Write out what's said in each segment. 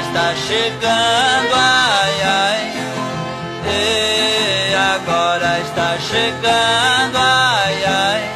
está chegando, ai ai. E agora está chegando, ai ai.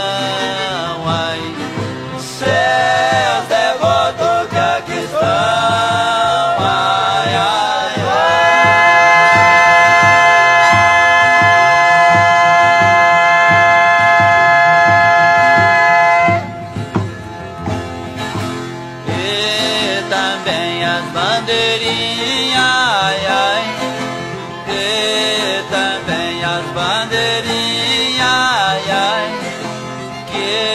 Também as bandeirinhas, ai, ai. Que também as bandeirinhas, ai, ai. Que